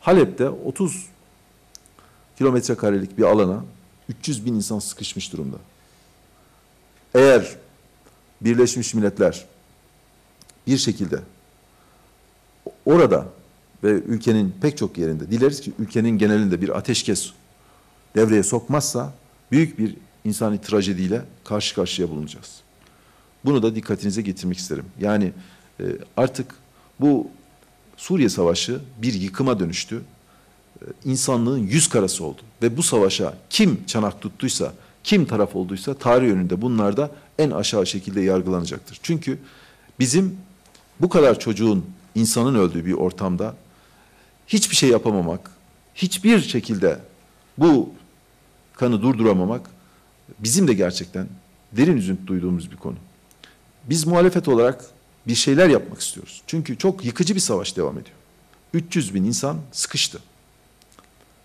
Halep'te 30 kilometre karelik bir alana 300 bin insan sıkışmış durumda. Eğer Birleşmiş Milletler bir şekilde orada ve ülkenin pek çok yerinde dileriz ki ülkenin genelinde bir ateşkes devreye sokmazsa büyük bir insani trajediyle karşı karşıya bulunacağız. Bunu da dikkatinize getirmek isterim. Yani e, artık bu Suriye Savaşı bir yıkıma dönüştü. E, insanlığın yüz karası oldu. Ve bu savaşa kim çanak tuttuysa, kim taraf olduysa tarih önünde bunlar da en aşağı şekilde yargılanacaktır. Çünkü bizim bu kadar çocuğun, insanın öldüğü bir ortamda hiçbir şey yapamamak, hiçbir şekilde bu kanı durduramamak bizim de gerçekten derin üzüntü duyduğumuz bir konu. Biz muhalefet olarak bir şeyler yapmak istiyoruz. Çünkü çok yıkıcı bir savaş devam ediyor. 300 bin insan sıkıştı.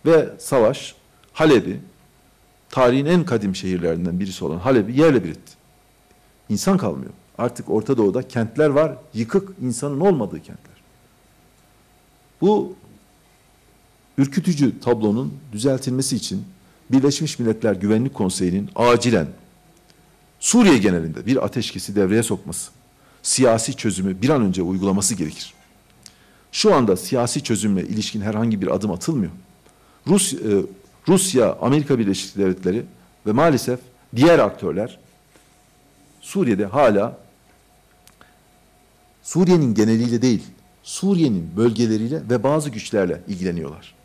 Ve savaş Halep'i, tarihin en kadim şehirlerinden birisi olan Halep'i yerle bir etti. İnsan kalmıyor. Artık Orta Doğu'da kentler var, yıkık insanın olmadığı kentler. Bu ürkütücü tablonun düzeltilmesi için Birleşmiş Milletler Güvenlik Konseyi'nin acilen Suriye genelinde bir ateşkesi devreye sokması, siyasi çözümü bir an önce uygulaması gerekir. Şu anda siyasi çözümle ilişkin herhangi bir adım atılmıyor. Rus, e, Rusya, Amerika Birleşik Devletleri ve maalesef diğer aktörler Suriye'de hala Suriye'nin geneliyle değil, Suriye'nin bölgeleriyle ve bazı güçlerle ilgileniyorlar.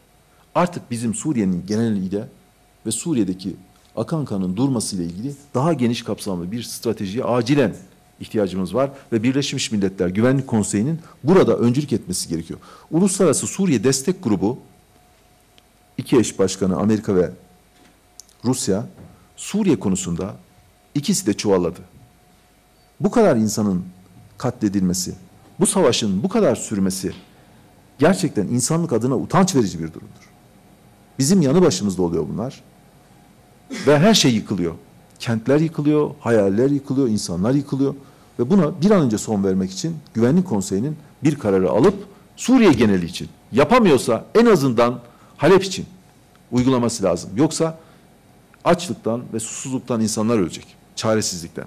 Artık bizim Suriye'nin geneliyle ve Suriye'deki akan kanın durmasıyla ilgili daha geniş kapsamlı bir stratejiye acilen ihtiyacımız var ve Birleşmiş Milletler Güvenlik Konseyi'nin burada öncülük etmesi gerekiyor. Uluslararası Suriye Destek Grubu iki eş başkanı Amerika ve Rusya Suriye konusunda ikisi de çuvalladı. Bu kadar insanın katledilmesi, bu savaşın bu kadar sürmesi gerçekten insanlık adına utanç verici bir durumdur. Bizim yanı başımızda oluyor bunlar. Ve her şey yıkılıyor. Kentler yıkılıyor, hayaller yıkılıyor, insanlar yıkılıyor. Ve buna bir an önce son vermek için Güvenlik Konseyi'nin bir kararı alıp Suriye geneli için yapamıyorsa en azından Halep için uygulaması lazım. Yoksa açlıktan ve susuzluktan insanlar ölecek. Çaresizlikten.